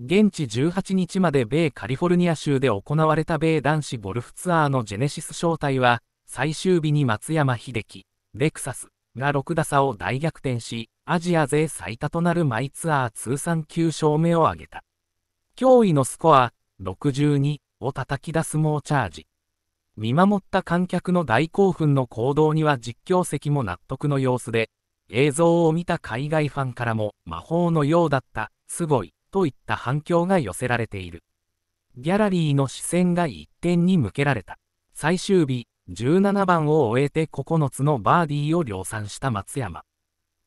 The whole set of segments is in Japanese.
現地18日まで米カリフォルニア州で行われた米男子ゴルフツアーのジェネシス招待は、最終日に松山秀樹、レクサスが6打差を大逆転し、アジア勢最多となるマイツアー通算9勝目を挙げた。驚異のスコア、62を叩き出す猛チャージ。見守った観客の大興奮の行動には実況席も納得の様子で、映像を見た海外ファンからも魔法のようだった、すごい、といった反響が寄せられている。ギャラリーの視線が一点に向けられた。最終日、17番を終えて9つのバーディーを量産した松山。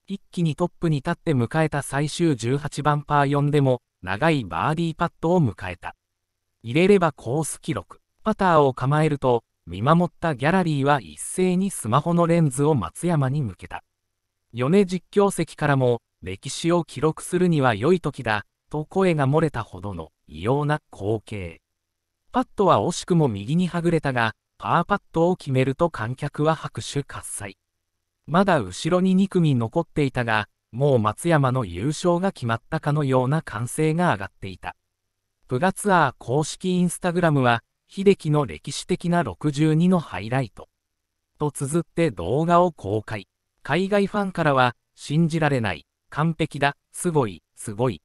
一気にトップに立って迎えた最終18番パー4でも、長いバーディーパットを迎えた。入れればコース記録。パターを構えると、見守ったギャラリーは一斉にスマホのレンズを松山に向けた。米実況席からも、歴史を記録するには良い時だ、と声が漏れたほどの異様な光景。パットは惜しくも右にはぐれたが、パーパットを決めると観客は拍手喝采。まだ後ろに2組残っていたが、もう松山の優勝が決まったかのような歓声が上がっていた。プガツアー公式インスタグラムは、秀樹の歴史的な62のハイライト。と綴って動画を公開。海外ファンからは、信じられない、完璧だ、すごい、すごい。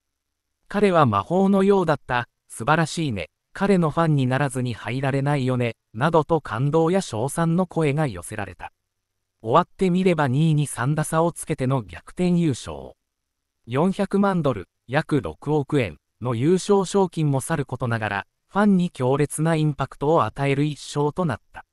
彼は魔法のようだった、素晴らしいね、彼のファンにならずに入られないよね、などと感動や称賛の声が寄せられた。終わってみれば2位に3打差をつけての逆転優勝。400万ドル、約6億円の優勝賞金もさることながら、ファンに強烈なインパクトを与える一勝となった。